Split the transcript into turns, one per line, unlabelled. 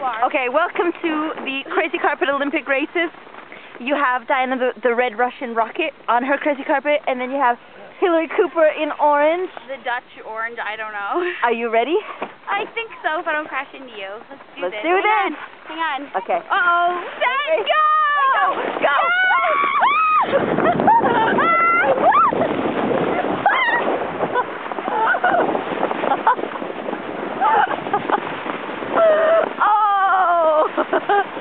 Okay, welcome to the Crazy Carpet Olympic races. You have Diana the, the Red Russian Rocket on her crazy carpet, and then you have Hillary Cooper in orange.
The Dutch orange, I don't know.
Are you ready?
I think so if I don't crash into you. Let's do
Let's
this.
do
Hang
this.
On. Hang on.
Okay.
Uh-oh. Set,
Okay.
go!
Go! Go! Ha ha ha!